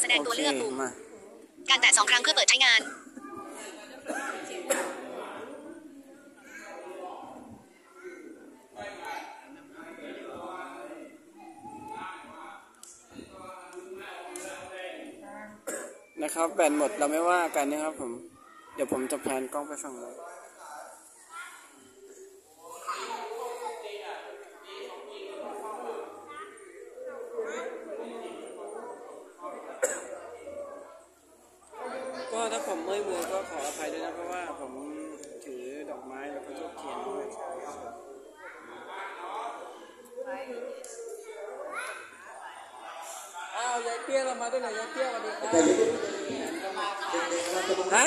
แสดงตัวเลือกโคปุ่มมาการแตะสองครั้งเพื่อเปิดใช้งาน นะครับแบตหมดเราไม่ว่ากันนะครับผม เดี๋ยวผมจะแพนกล้องไปฝั่งนู้นก็ถ้าผมเมื่อยมือก็ขออภัยด้วยนะเพราะว่าผมถือดอกไม้แล้วก็ทูบเทียนด้วยี้ยเรามาด้วยไหนยาเปี้ยสวัสดีครับฮะ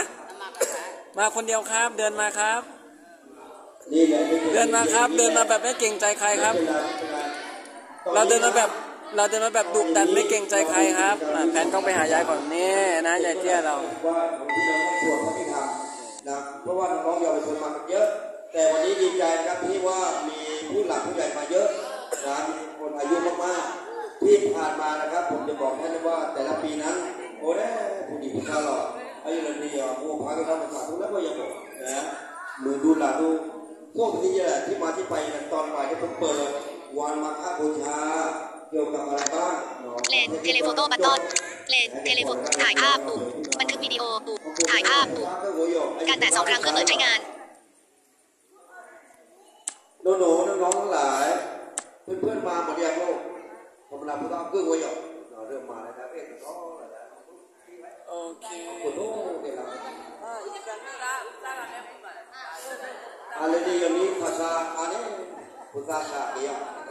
มาคนเดียวครับ เดินมาครับ เดินมาครับ เดินมาแบบไม่เกรงใจใครครับ เราเดินมาแบบเราเดินมาแบบดุดันไม่เกรงใจใครครับแพนต้องไปหายายก่อนนี่นะยายเตี้ยเราว่าของที่เราต้องตรวจเขาไม่ทำนะเพราะว่าน้องเยาวชนมาเยอะ แต่วันนี้ดีใจครับที่ว่ามี วันมาฆบูชาเกี่ยวกับอะไรบ้างนาะเลนเทเลโฟโต้บัตตอนเลนเทเลโฟถ่ายภาพปุ่มบันทึกวิดีโอปุ่มถ่ายภาพปุ่มการแตะสองครั้งเพื่อเปิดใช้งานโน้ๆน้องๆทั้งหลาย เพื่อนๆมาหมดยังลูกผมรับผู้ต้องเครื่องไว้หยอกเราเริ่มมาแล้วนะเอ๊ะก็แล้วโอเคโอ้โหเดี๋ยวเราอะไรดีอย่างนี้ภาษาอันนี้ภาษาชาเดียว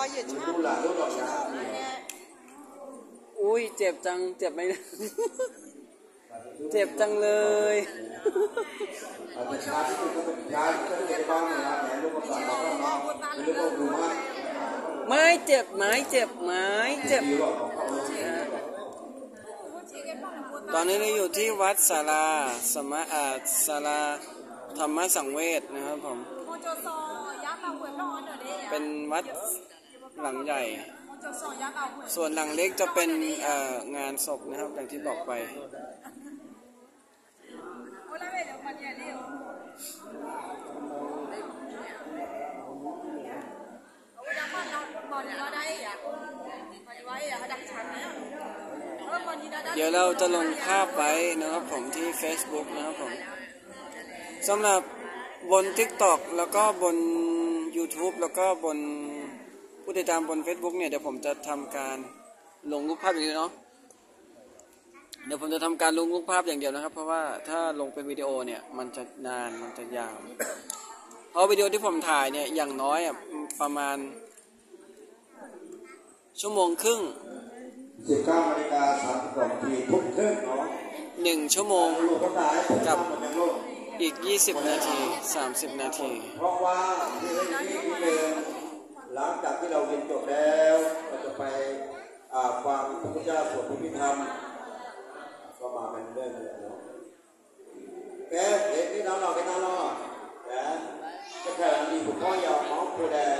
มือดูหลานดูดอกยาอุ้ยเจ็บจัง เจ็บไหม เจ็บจังเลย อาจจะชาที่มันก็เป็นยาที่จะได้บ้างนะแหนลูกภาษาบอกว่าน้องไม่รู้ว่าดูมากไม้เจ็บไม้เจ็บไม้เจ็บดีว่าของเขาตอนนี้เราอยู่ที่วัดสาราสมะอาสาราธรรมสังเวชนะครับผม เป็นวัด หลังใหญ่ ส่วนหลังเล็กจะเป็นเอ่องานศพนะครับอย่างที่บอกไปเดี๋ยวเราจะลงภาพไว้นะครับผมที่ Facebook นะครับผมสำหรับบน TikTok แล้วก็บน YouTube แล้วก็บน ผู้ติดตามบน Facebook เนี่ยเดี๋ยวผมจะทำการลงรูปภาพอย่างเดียวเนาะเดี๋ยวผมจะทำการลงรูปภาพอย่างเดียวนะครับ เพราะว่าถ้าลงเป็นวิดีโอเนี่ยมันจะนานมันจะยาวเพราะวิดีโอที่ผมถ่ายเนี่ยอย่างน้อยอะประมาณ ชั่วโมงครึ่งสิบเก้านาฬิกาสามสิบสองนาทีทุ่มครึ่งเนาะหนึ่งชั่วโมงลูกก็ตายกับหมดยังลูกอีก 20 นาที 30 นาที เพราะว่าที่นี่ที่เดิม หลังจากที่เราเรียนจบแล้วเราจะไปอ่าฟังพระพุทธเจ้าสวดพิธรรมก็มาเป็นเรื่องเลยเนาะแกเด็กที่เราเราไปนั่งรอนะก็แค่มีผู้พ่อยาวน้องผู้แดง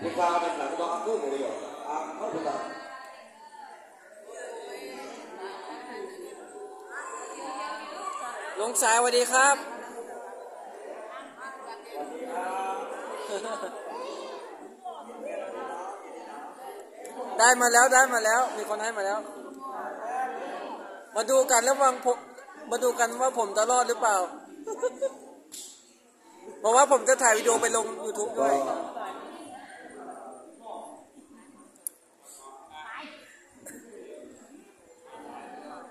ผู้ฟ้าเป็นหลังก็กู้หมดเลยอะเขาถูกต้อลุงสายสวัสดีครับ ได้มาแล้วได้มาแล้ว มีคนให้มาแล้ว มาดูกันแล้ววังผมมาดูกันว่าผมจะรอดหรือเปล่าเพราะว่าผมจะถ่ายวิดีโอไปลง YouTube ด้วย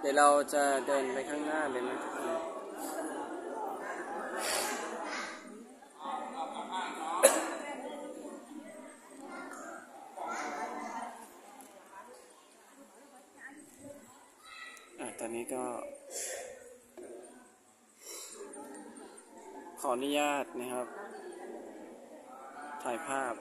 เดี๋ยวเราจะเดินไปข้างหน้าเลยนะ นี้ก็ ขออนุญาตนะครับ ถ่ายภาพ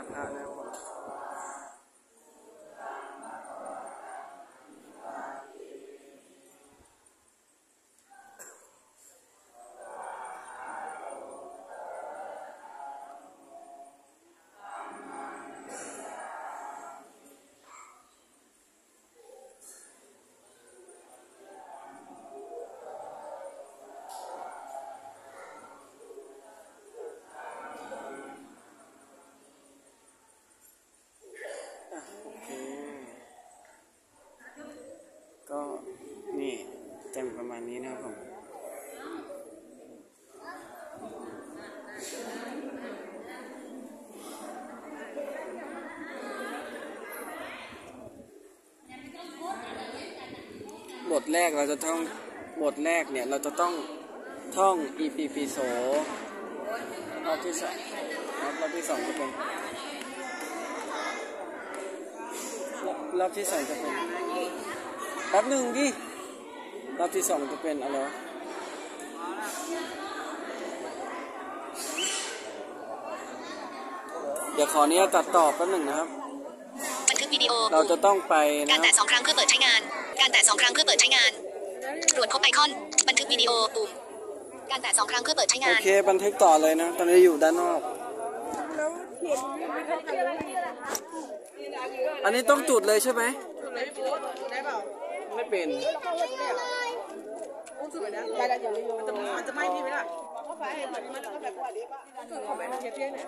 ะตอ กเราจะท่องบทแรกเนี่ยเราจะต้องท่องอีปีปีโสรอบที่สองครับรอบที่สองจะเป็นรอบรอบที่สองจะเป็นแป๊บหนึ่งดิรอบที่สองจะเป็นอะไรวะเดี๋ยวขออนุญาตตัดต่อแป๊บหนึ่งนะครับบันทึกวิดีโอเราจะต้องไปกานะรคแตะรับสองครั้งเพื่อเปิดใช้งาน การแตะสองครั้งเพื่อเปิดใช้งาน ตรวจพบไอคอน บันทึกวิดีโอปุ่ม การแตะสองครั้งเพื่อเปิดใช้โองานเค บันทึกต่อเลยนะ ตอนนี้อยู่ด้านนอก อันนี้ต้องจุดเลยใช่ไหมได้เปล่าไม่เป็นอุ้มสุด เลยนะมันจะมันจะไหม้พี่ไหมล่ะจุดของแม่เทียบเทียบเนี่ย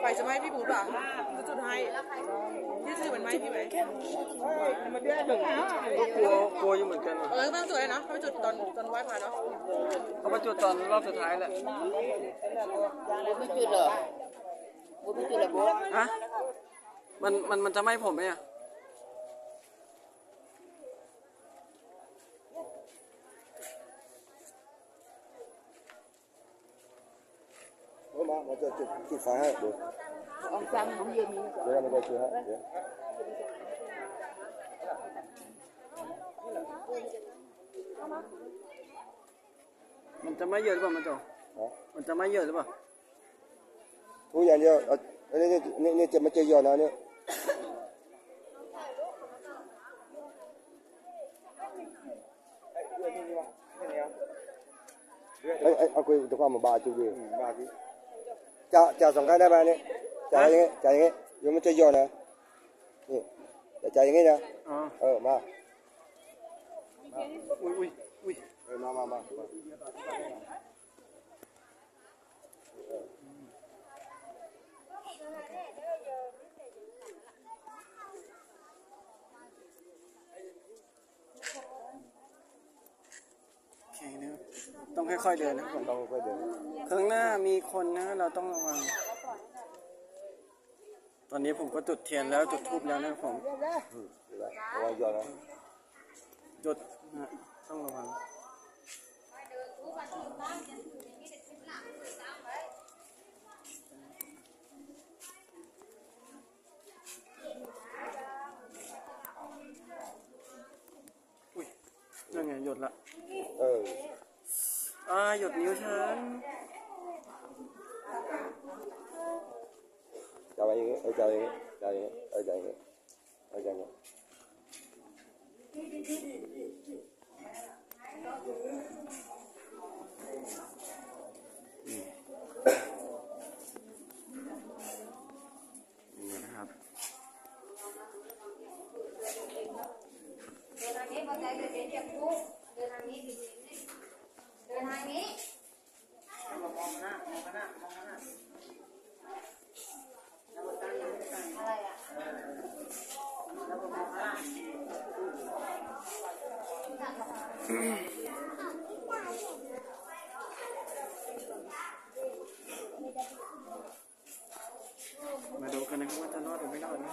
ไฟจะไหม้พี่บูดป่ะจะจุดให้พี่จะจุดมันไหม้พี่ไหมก็กลัวกลัวอยู่เหมือนกันอะเออต้องจุดเลยเนาะเขาไปจุดตอนตอนไหว้พระเนาะเขามาจุดตอนรอบสุดท้ายแหละไม่จุดเหรอกูไม่จุดเหรอบุ๊ฮะมันมันมันจะไหม้ผมไหมอะ เอามา มาจะจุดจุดไฟให้เดี๋ยวอองซังของเย็นนี้เดี๋ยวเราจะจุดให้เดี๋ยวมัน จะไหม้เยอะหรือเปล่ามันจะฮะมันจะไหม้เยอะหรือเปล่าทุกอย่างเดียวเอาอันนี้นี่นี่นี่จะไม่จะย้อนนะเนี่ยไอ้ไอ้เอาคุยตะความมาบาจุดเลยบาจุดจะจะสองครั้งได้ไหมเนี่ยจะอย่างงี้จะอย่างงี้เดี๋ยวมันจะย้อนนะนี่จะจะอย่างงี้นะอ๋อเออมาอุ้ยอุ้ยอุ้ยเออมามามามา โอเคนะครับ ต้องค่อยๆเดินนะครับผมต้องค่อยเดินข้างหน้ามีคนนะ เราต้องระวัง ตอนนี้ผมก็จุดเทียนแล้วจุดทูบแล้วนะครับผมอืมเดี๋ยวระวังย้อนนะจุดนะต้องระวัง อุ้ยยังไงหยดละ เออ อ่าหยดนิ้วฉันจะไปอย่างงี้เออจะอย่างงี้จะอย่างงี้เออจะอย่างงี้เออจะอย่างงี้นี่นะครับเมา เนทางนี้มองหน้ามองหน้ามองหน้าอะไรอะมาดูกันนะครับว่าจะรอดหรือไม่รอดนะ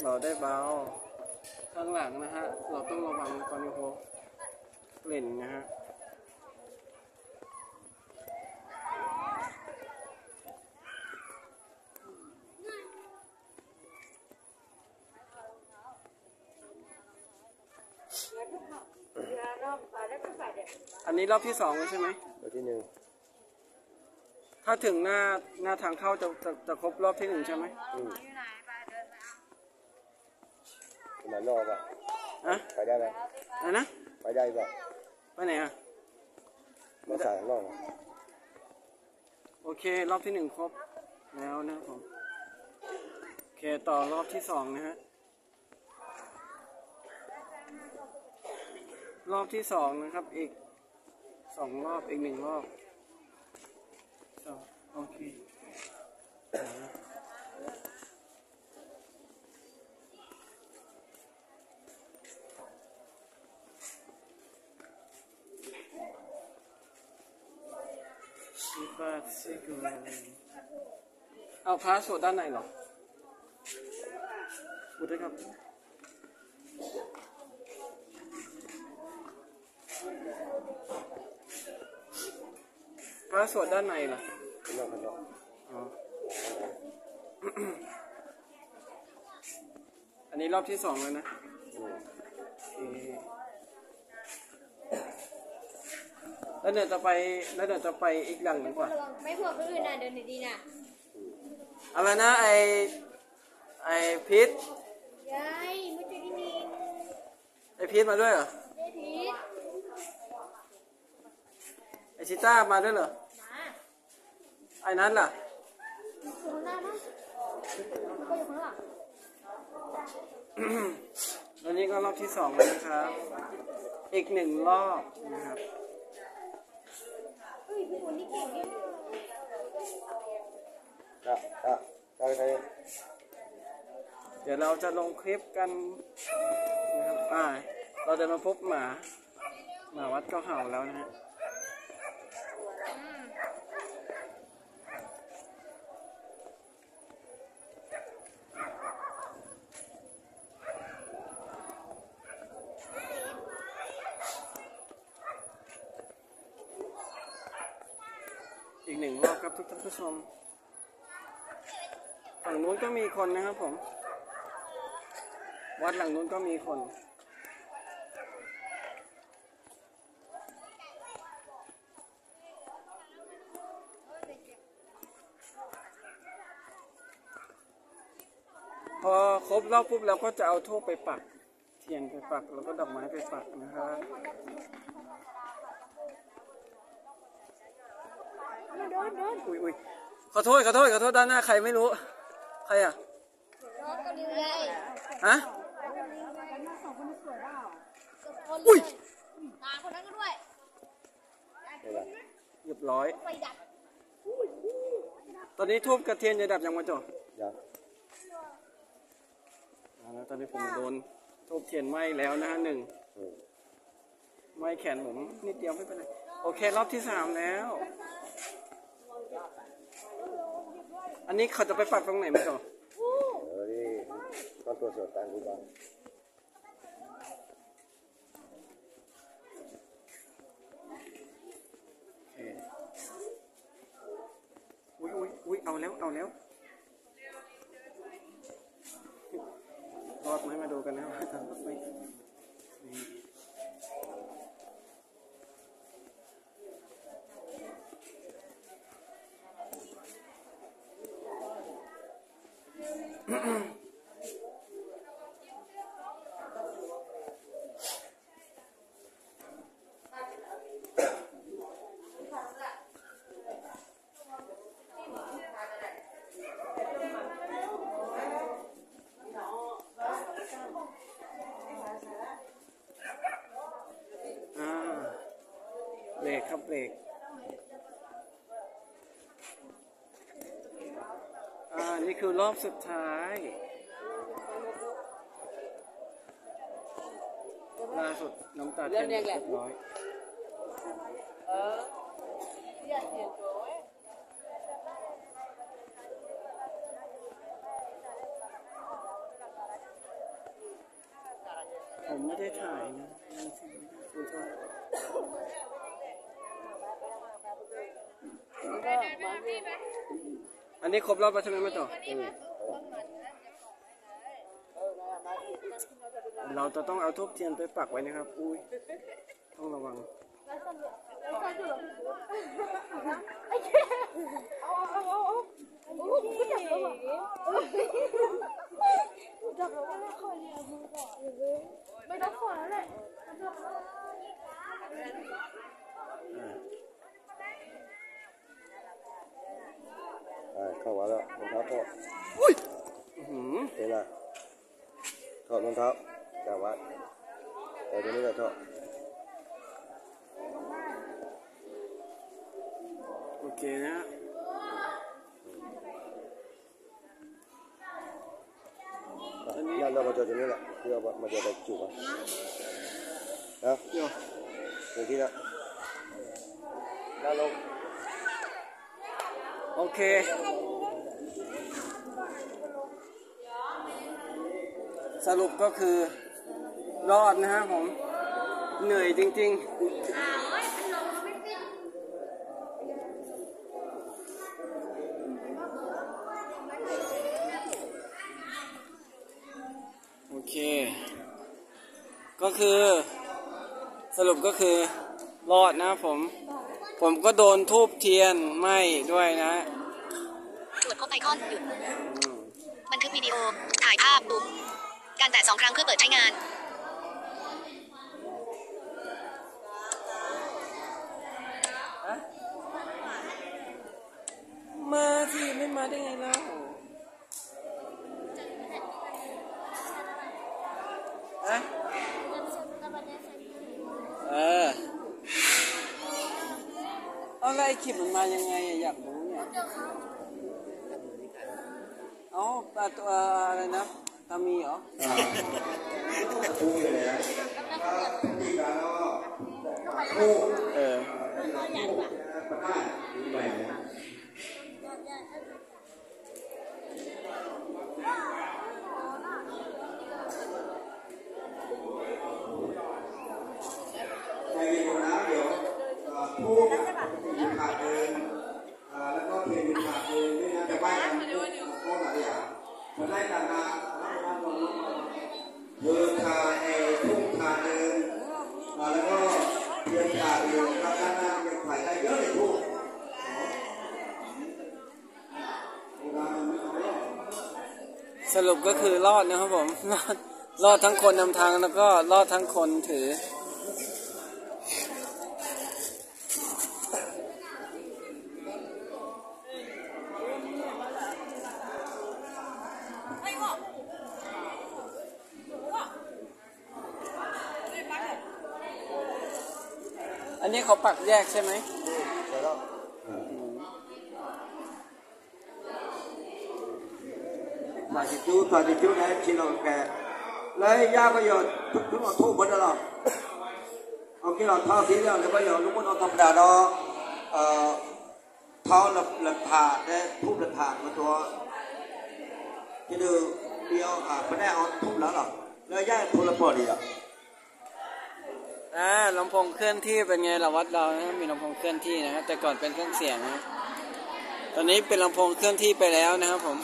เบาได้เบา ข้างหลังนะฮะ เราต้องระวังตอนนี้โหเล่นนะฮะอันนี้รอบที่สองแล้วใช่ไหมตัวที่หนึ่งถ้าถึงหน้าหน้าทางเข้าจะจะจะครบรอบที่หนึ่งใช่ไหมสมั ยนอกป่ะอะไปได้ไหมอะไรนะ ไปได้ป่ะไปไหนอะ มาสายข้างนอกอะโอเค รอบที่หนึ่งครบแล้วนะครับผม โอเค ต่อรอบที่สองนะฮะ รอบที่สองนะครับ อีกสองรอบ อีกหนึ่งรอบสองโอเคสิบบาท สิกุลเอาพระสวดด้านในเหรอพูดได้ครับพระสวดด้านในเหรอข้างนอกนอกอันนี้รอบที่สองแล้วนะ อืม โอเค แล้วเดี๋ยวจะไปแล้วเดี๋ยวจะไปอีกหลังหนึ่งกว่าไม่พวกคนอื่นน่ะเดินดีๆน่ะอะไรนะไอไอพีทยายมุจลินีไอพีทมาด้วยเหรอเดพีทไอชิต้ามาด้วยเหรอมาไอนั้นล่ะอยู่ข้างหน้ามั้งก็อยู่ข้างหลังแล้วนี่ก็รอบที่สองแล้วนะครับ อีกหนึ่งรอบนะครับ พี่คนนี้เก่งเนี่ยอะอะได้ได้เดี๋ยวเราจะลงคลิปกันนะครับอ่าเราจะมาพบหมา หมาวัดก็เห่าแล้วนะฮะ อีกหนึ่งรอบครับทุกท่านผู้ชม ฝั่งนู้นก็ มีคนนะครับผม วัดหลังนู้นก็มีคน พอครบรอบปุ๊บเราก็จะเอาทูบไปปัก เทียนไปปัก แล้วก็ดอกไม้ไปปักนะครับอุ้ยอุ้ยขอโทษขอโทษขอโทษด้านหน้าใครไม่รู้ รอะรถก็ดีเลยฮะอุ้ยตาคนนั้นก็ด้วยได้ไหมเรียบร้อยไฟดับตอนนี้ทูบกระเทียนจะดับยังมาจ่อยังอ่าแล้วตอนนี้ผมโดนทูบเทียนไหม้แล้วนะฮะหนึ่งอืมไหม้แขนผมนิดเดียวไม่เป็นไร โอเค รอบที่สามแล้ว อันนี้เขาจะไปปักตรงไหนไหมจ่อเดี๋ยวนี่ต้องตรวจสอบการดูบ้างโอเคอุ้ยอุ้ยอุ้ยเอาแล้ว เอาแล้ว รอดไหมมาดูกันนะว่าจะรอดไหมนี่ อ่า เบรกครับเบรกอ่า นี่คือรอบสุดท้าย ล่าสุดน้ำตาเทียนเรียบร้อย ผมไม่ได้ถ่ายนะขอโทษ อันนี้ครบรอบแล้วใช่ไหมแม่ต่อเราจะต้องเอาทูบเทียนไปปักไว้นะครับ อุ้ย ต้องระวังไม่ต้องขอแล้วแหละ อ่าเข้ามาแล้วรองเท้าพ่ออื้อหือเห็นไหมถอดรองเท้าจากวัดแต่ตัวนี้ก็ถอดโอเคนะนั่นเรามาเจอตัวนี้แหละที่เรามาเจอไปจุกอะนะโยตรงที่นะนั่นลงโอเค สรุปก็คือรอดนะฮะผม เหนื่อยจริง ๆ โอเค ก็คือสรุปก็คือรอดนะครับผม ผมก็โดนทูบเทียนไหม้ด้วยนะ ตรวจพบไอคอนหยุดบันทึกวิดีโอ ถ่ายภาพปุ่ม การแตะสองครั้งเพื่อเปิดใช้งาน มาสิไม่มาได้ไงเล่าอะเออเอาแล้วไอ้คลิปมันมายังไงอะอยากรู้เนี่ยเอาปลาตัวอะไรนะามีเหรอพูดเลยนะที่การแล้วก็พูดเออ มาได้แหวนใจเย็นๆนะเดี๋ยวเอ่อพูดมีขาดเดินเอ่อแล้วก็เพลงมีขาดเดินไม่งั้นจะไปกันโค้งอะไรอย่างมันได้กันนะเดินทางในทุ่งทางเดินอ่าแล้วก็เดินทางเดินครับด้านหน้ายังถ่ายได้เยอะเลยทุก ส รุปก็คือรอดนะครับผมรอดรอดทั้งคนนำทางแล้วก็รอดทั้งคนถือ อันนี้เขาปักแยกใช่ไหม 32 32นะครับชิโนแกเลยยาประโยชน์ทุกคนทุกคนเราเอากี่เราเท้าสีแล้วเลยประโยชน์ลูกคนเอาธรรมดาเราเอ่อท้าหลับหลับผ่านได้ทุบหลับผ่านมาตัวที่ดูเดียวอ่าไม่ได้เอาทุบแล้วหรอเลยย่าทุบแล้วพอดีอะอ่าลำโพงเคลื่อนที่เป็นไงเราวัดเรานะมีลำโพงเคลื่อนที่นะครับแต่ก่อนเป็นเครื่องเสียงนะตอนนี้เป็นลำโพงเคลื่อนที่ไปแล้วนะครับผม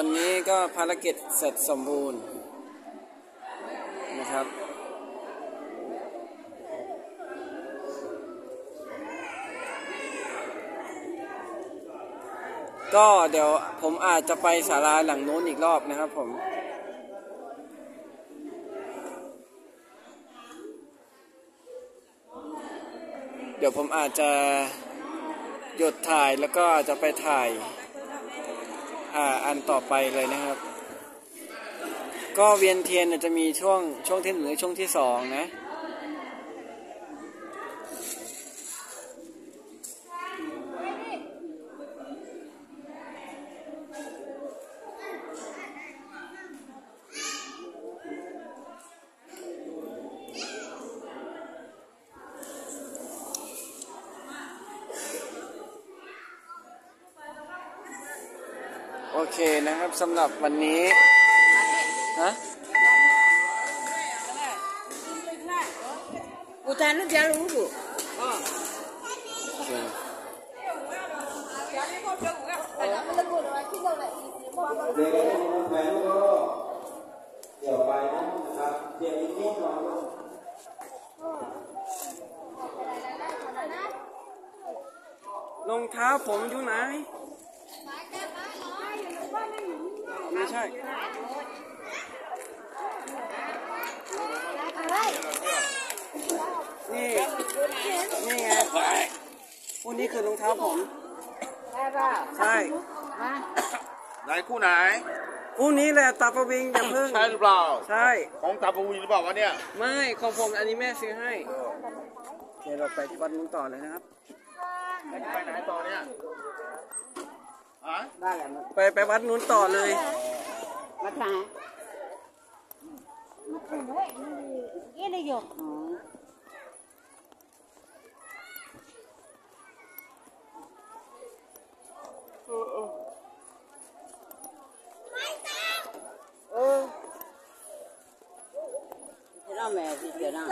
วันนี้ก็ภารกิจเสร็จสมบูรณ์นะครับ ก็เดี๋ยวผมอาจจะไปศาลาหลังโน้นอีกรอบนะครับผมเดี๋ยวผมอาจจะหยุดถ่ายแล้วก็อาจจะไปถ่าย อ่าอันต่อไปเลยนะครับ ก็เวียนเทียนจะมีช่วงช่วงที่หนึ่งหรือช่วงที่สองนะ โอเคนะครับ สำหรับวันนี้ฮะ Hutan lu dia lu bu. โอเคเด็กๆน้องแผนก็เดี๋ยวไปนะครับเดี๋ยวนิดๆหน่อยลูกรองเท้าผมอยู่ไหน ไม่ใช่นี่ นี่ไงพวกนี้คือรองเท้าผมได้ป่ะใช่มาไหนคู่ไหนพวกนี้แหละตาประวิงอย่าเพิ่ง ใช่หรือเปล่า ใช่ ของตาปวีหรือเปล่าวะเนี่ย ไม่ ของผมอันนี้แม่ซื้อให้โอเคเราไปที่วัดนู้นต่อเลยนะครับ ไปไหนต่อเนี่ยฮะ ได้แล้วมาไปไปวัดนู้นต่อเลย มาทาง Ini dia yuk. อ๋อเออจะน่าแม่สิเดี๋ยวนะ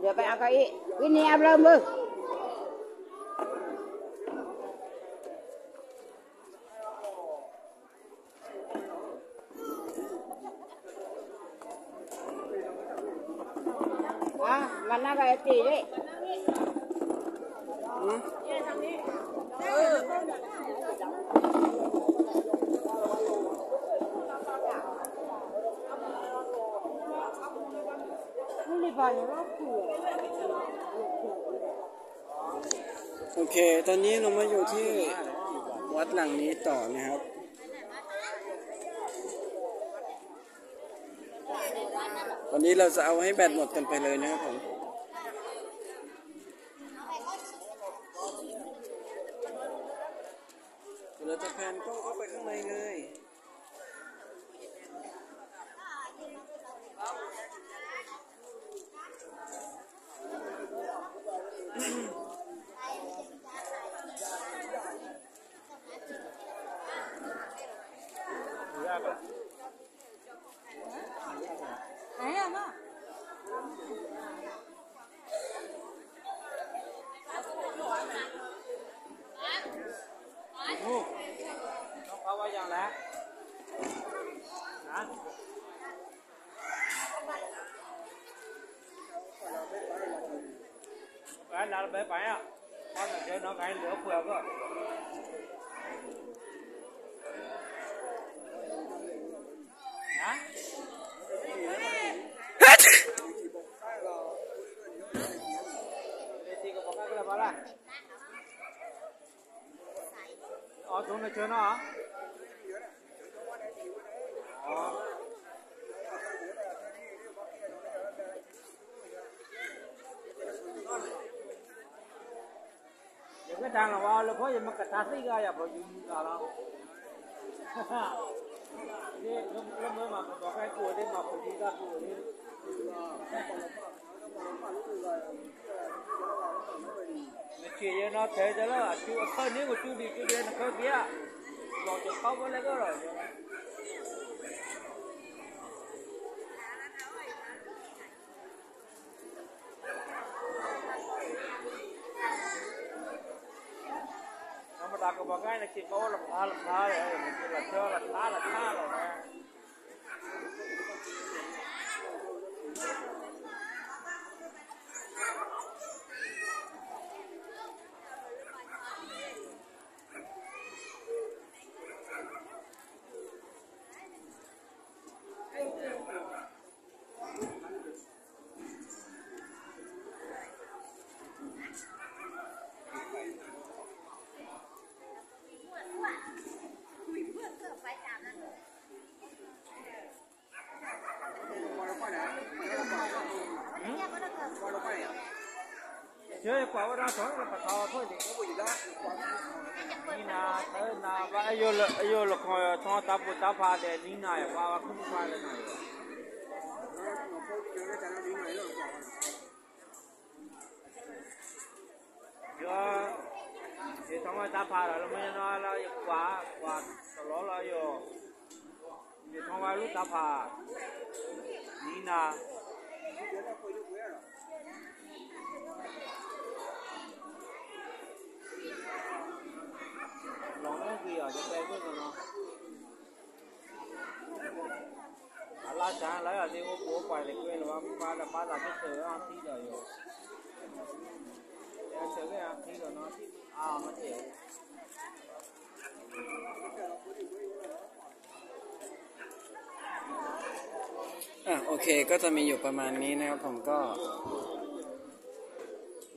เดี๋ยวไปเอาเก้าอี้วินนี่เอาเริ่มมืออะมันน่าไป ตีด้วยโอเค ตอนนี้เรามาอยู่ที่วัดหลังนี้ต่อนะครับวันนี้เราจะเอาให้แบตหมดกันไปเลยนะครับผม ờ chúng nó hả cái trang là bao lúc ấy mà cả ta thấy ra ya à, bao dùng cả đó. Đi lúc lúc mới mà có cái cua đi mà phải đi ra cua đi chỉ nó thế cho nó chú khơi nếu mà chú đi chú đi nó khơi bia bỏ cho khóc với lấy cái rồi. Nó mà đặt cái bằng cái này chỉ có là phá là phá rồi là chơi là phá là phá rồi. chơi quả ra thoáng là phải to thôi thì cũng bị đó nina, là tới là và yêu lực yêu lực hồi thọ tập của tập hà để đi này và không phải là này. Giờ thì xong rồi tập hà rồi mới nói là quả quả đó là yêu thì xong rồi lúc tập hà đi ba là ba là cái sờ ăn tí rồi rồi để sờ cái ăn tí rồi nó à nó chịu อะโอเคก็จะมีอยู่ประมาณนี้นะครับผมก็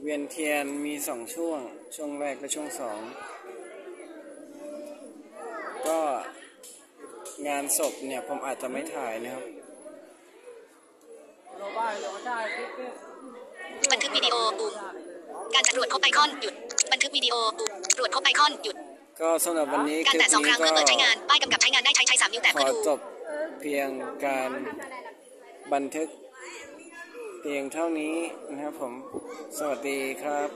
เวียนเทียนมีสองช่วง ช่วงแรกและช่วงสองก็งานศพเนี่ยผมอาจจะไม่ถ่ายนะครับ บันทึกวิดีโอปุ่มการตรวจพบไอคอนหยุด บันทึกวิดีโอปุ่มตรวจพบไอคอนหยุด ก็สำหรับวันนี้การแตะสองครั้งเพื่อเปิดใช้งานป้ายกำกับใช้งานได้ใช้ใช้สามนิ้วแตะเพื่อดูจบเพียงการบันทึกเพียงเท่านี้นะครับผม สวัสดีครับ